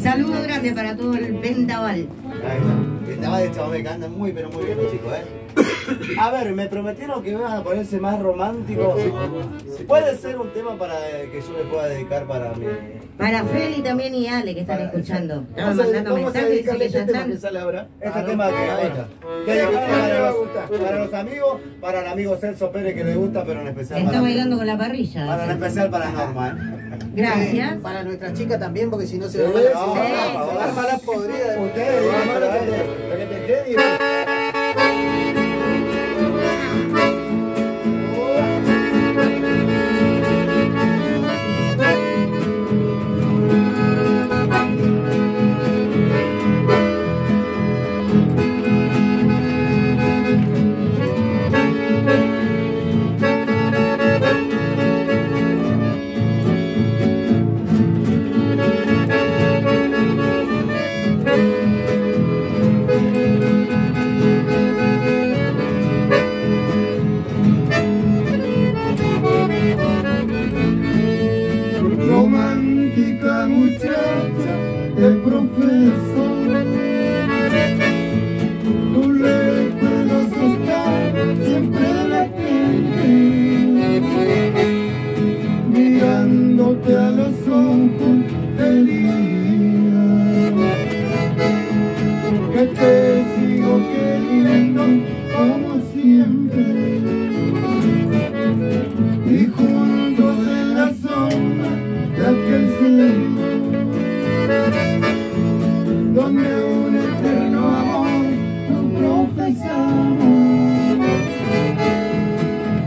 Saludo grande para todo el vendaval. Vendaval de Chabomé, que andan muy, pero muy bien los chicos, ¿eh? A ver, me prometieron que iban a ponerse más románticos. Puede ser un tema para que yo le pueda dedicar para mi. Para Feli también y Ale que están escuchando. Estaban Vamos a, mandando mensajes y que ya este que están. sale ahora. Este Ah, tema que ahí está. está. Para los, para los amigos, para el amigo Celso Pérez que le gusta, pero en especial Está para bailando con la parrilla. Para en especial para Norma, ¿eh? Gracias. Para nuestra chica también, porque si no se va a arma la podrida. Ustedes, и кому тебя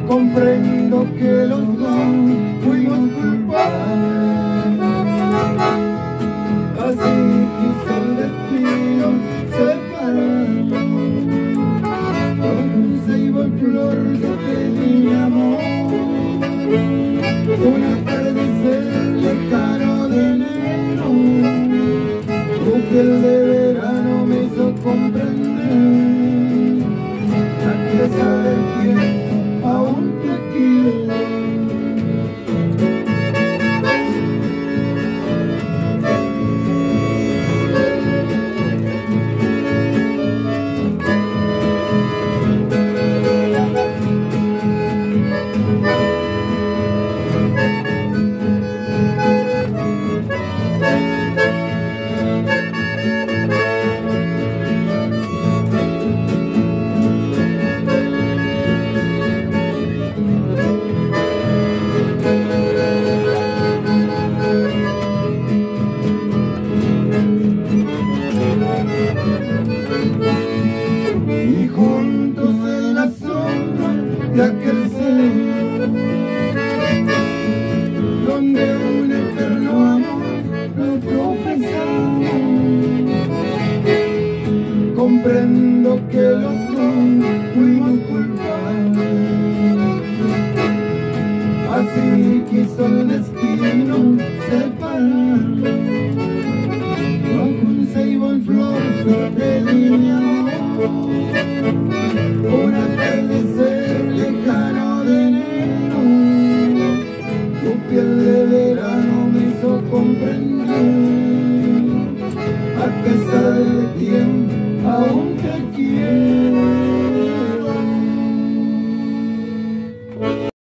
comprendo que los dos a pesar comprendo que los dos fuimos culpables. Así quiso el destino separarnos bajo un ceibo en flor de mi amor. Un atardecer lejano de enero. Tu piel de verano me hizo comprender